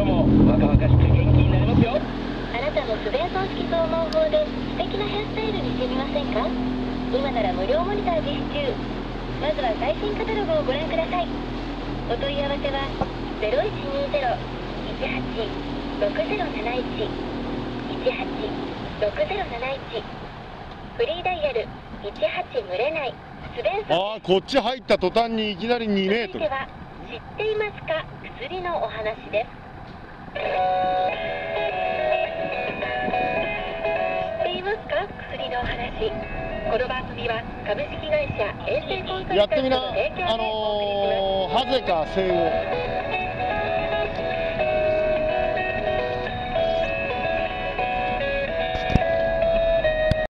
心も若々しく元気になれますよ。あなたもスベン葬式総合法で素敵なヘアスタイルにしてみませんか？今なら無料モニター実施中。まずは最新カタログをご覧ください。お問い合わせは0120-186071 186071フリーダイヤル18群れない。スベンソああこっち入った途端にいきなり2メートル続いては知っていますか？薬のお話ですこの番組は株式会社衛星コンサルタントやってみな。の提供であのー、ハゼか生後